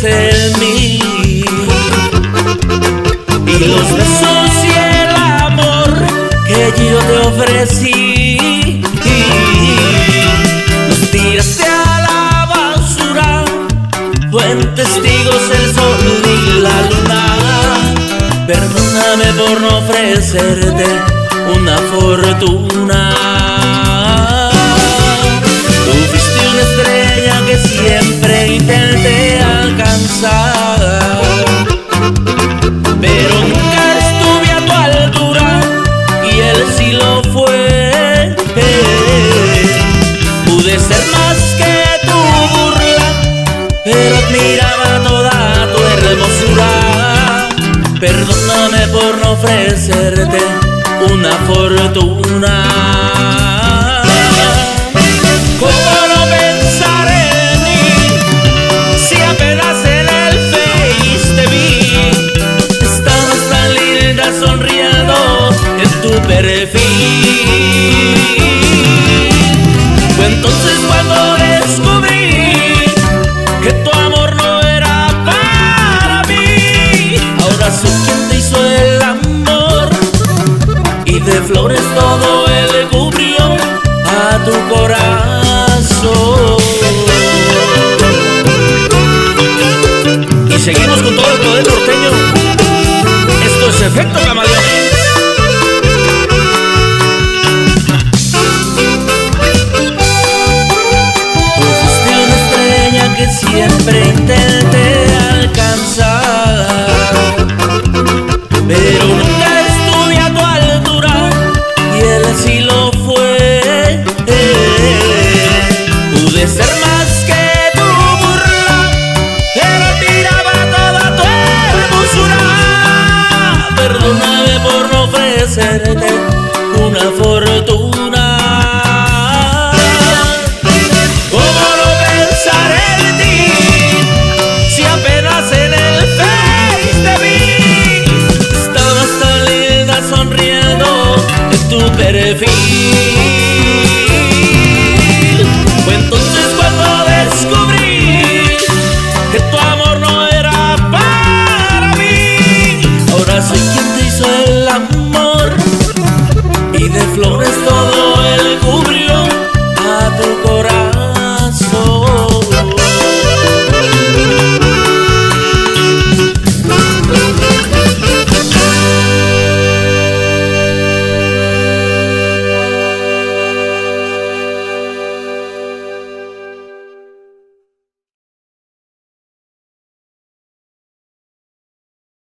crece en mí. Y los besos y el amor que yo te ofrecí, los tiraste a la basura. Fueron testigos el sol y la luna. Perdóname por no ofrecerte una fortuna. Pero admiraba toda tu hermosura. Perdóname por no ofrecerte una fortuna. De flores todo él cubrió a tu corazón. Y seguimos con todo el poder norteño. Esto es efecto ofrecerte una fortuna. ¿Cómo no pensar en ti si apenas en el face te vi? Estabas tan linda sonriendo en tu perfil. sobre esto